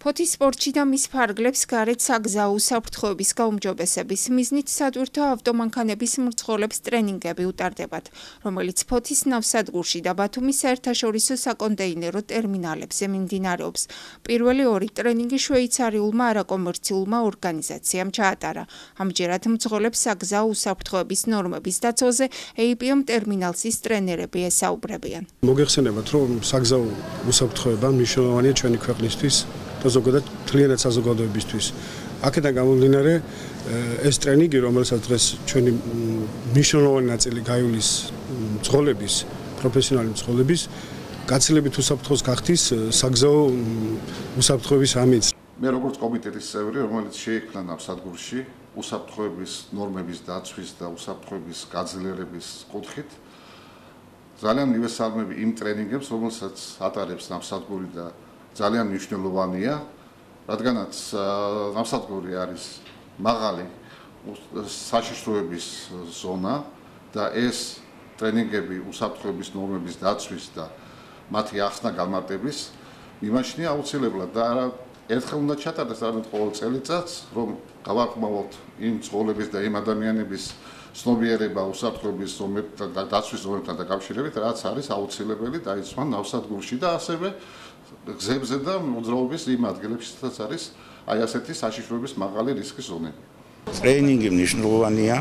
ფოთის სპორტში და მის ფარგლებს გარეთ საგზაო საფრთხოების გაუმჯობესების მიზნით სატვირთო ავტომანქანების მრცხოვლებს ტრენინგები უტარდებათ, რომელიც ფოთის ნავსადგურში და ბათუმის საერთაშორისო საკონტეინერო ტერმინალებზე მიმდინარეობს. პირველი ორი ტრენინგი შვეიცარიულმა არაკომერციულმა ორგანიზაციამ ჩაატარა. ამჯერად მრცხოვლებს საგზაო უსაფრთხოების ნორმების დაცვაზე APM ტერმინალსის ტრენერები ესაუბრებიან. მოგეხსენებათ, რომ საგზაო უსაფრთხოება მნიშვნელოვანია ჩვენი ქვეყნისთვის. და ზოგადად მთლიანად საზოგადოებისთვის. აქედან გამომდინარე ეს ტრენინგი, რომელსაც დღეს ჩვენი მნიშვნელოვანი ნაწილი გაივლის მძღოლების, პროფესიონალი მძღოლების გაცილებით უსაფრთხოს გახდის საგზაო უსაფრთხოების ამიც. მე როგორც კომიტეტის წევრი, რომელიც შეიქმნა ნავსადგურში უსაფრთხოების ნორმების დაცვის და უსაფრთხოების გაძლიერების კუთხით ძალიან მივესალმები იმ ტრენინგებს, რომელსაც ატარებს ნავსადგური და ძალიან მნიშვნელოვანია, რადგანაც ნავსადგური არის მაღალი საშიშროების ზონა და ეს ტრენინგები უსაფრთხოების ნორმების დაცვის და მათი ახსნა გამარტების მიმაჩნია აუცილებლად და არა ერთხელ უნდა ჩატარდეს არამედ ყოველ წელიწადს, რომ გავაკმაოთ იმ ცხოვრების და იმ ადამიანების ცნობიერება უსაფრთხოების ზომებთან და დაცვის ზომებთან დაკავშირებით, რაც არის აუცილებელი დაიცვან ნავსადგურში და ასევე გზებზე და მოძრაობის იმ ადგილებში, სადაც არის აი ასეთი საშიშროების მაღალი რისკის ზონები. ტრეინინგი მნიშვნელოვანია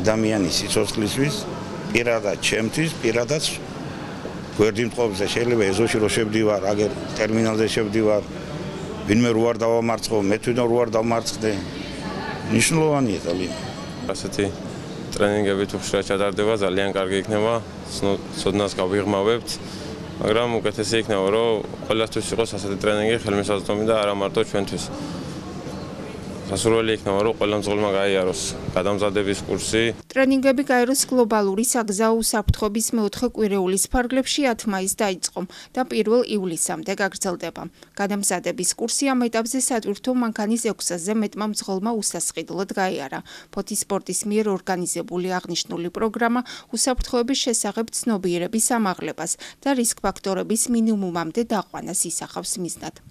ადამიანის სიცოცხლისთვის, პირადად ჩემთვის, პირადად გვერდიმწყობზე შეიძლება ეზოში რო შევდივარ, აგერ ტერმინალზე შევდივარ, ვინმე რო არ დავამარცხო, მე თვითონ რო არ დავმარცხდე. მნიშვნელოვანია ძალიან. ასეთი ტრენინგები თუ ხშირად ჩატარდება, ძალიან კარგი იქნება. ცოდნას გავიღმავებთ. მაგრამ უკეთესი იქნება რომ ყველასთვის იყოს ასეთი ტრენინგი ხელმისაწვდომი და არა მარტო ჩვენთვის სასურველი იქნება რომ ყველა მძღოლმა გაიაროს გადამზადების კურსი. ტრენინგები გაეროს გლობალური საგზაო უსაფრთხოების მეოთხე კვირეულის ფარგლებში 10 მაისს დაიწყო და 1 ივლისამდე გაგრძელდება. გადამზადების კურსი ამ ეტაპზე სატვირთო მანქანის 600-ზე მეტმა მძღოლმა უსასყიდლოდ გაიარა. ფოთი სპორტის მიერ ორგანიზებული აღნიშნული პროგრამა უსაფრთხოების შესახებ ცნობიერების ამაღლებას და რისკ ფაქტორების მინიმუმამდე დაყვანას ისახავს მიზნად